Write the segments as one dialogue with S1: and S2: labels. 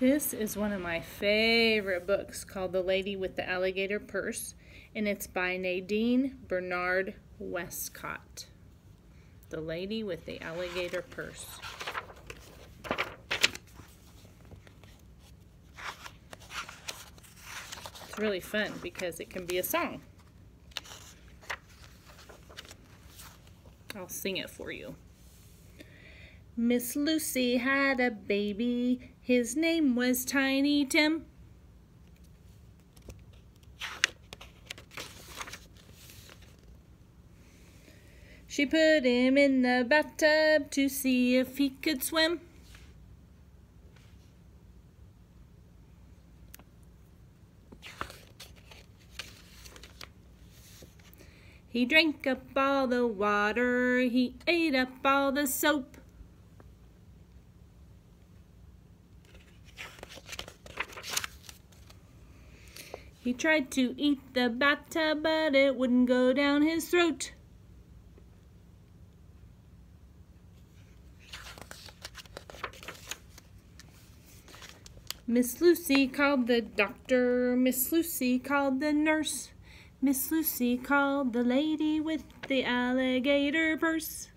S1: This is one of my favorite books called The Lady with the Alligator Purse, and it's by Nadine Bernard Westcott. The Lady with the Alligator Purse. It's really fun because it can be a song. I'll sing it for you. Miss Lucy had a baby, his name was Tiny Tim. She put him in the bathtub to see if he could swim. He drank up all the water, he ate up all the soap. He tried to eat the bathtub, but it wouldn't go down his throat. Miss Lucy called the doctor, Miss Lucy called the nurse, Miss Lucy called the lady with the alligator purse.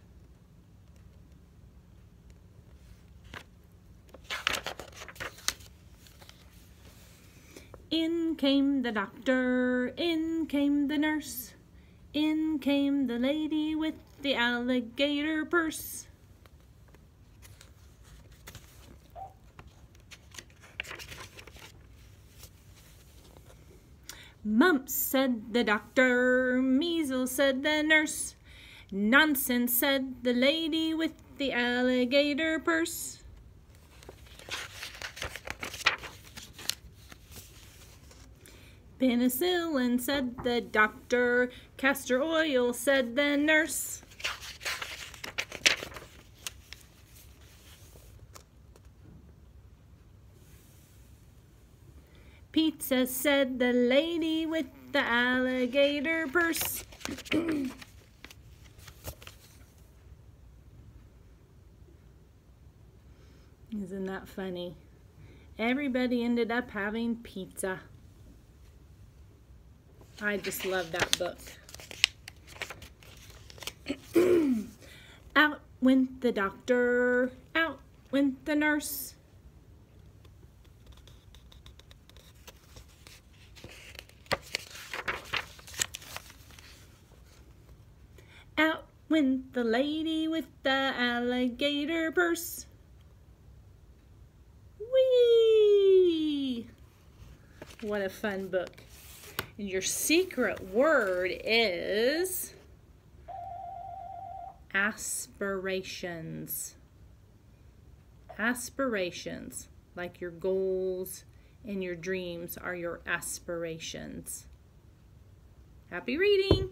S1: In came the doctor, in came the nurse, in came the lady with the alligator purse. Mumps, said the doctor, measles, said the nurse, nonsense, said the lady with the alligator purse. Penicillin, said the doctor. Castor oil, said the nurse. Pizza, said the lady with the alligator purse. Isn't that funny? Everybody ended up having pizza. I just love that book. out went the doctor, out went the nurse. Out went the lady with the alligator purse. Whee! What a fun book. And your secret word is aspirations. Aspirations, like your goals and your dreams are your aspirations. Happy reading!